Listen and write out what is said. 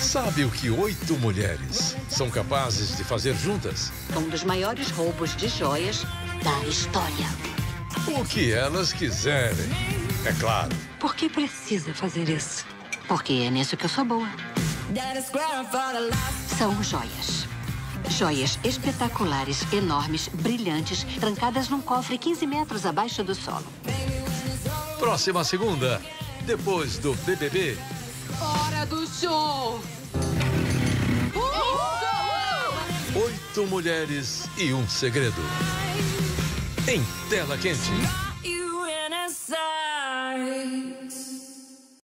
Sabe o que oito mulheres são capazes de fazer juntas? Um dos maiores roubos de joias da história. O que elas quiserem, é claro. Por que precisa fazer isso? Porque é nisso que eu sou boa. São joias. Joias espetaculares, enormes, brilhantes, trancadas num cofre 15 metros abaixo do solo. Próxima segunda, depois do BBB. Hora do show! Oito mulheres e um segredo. Em tela quente.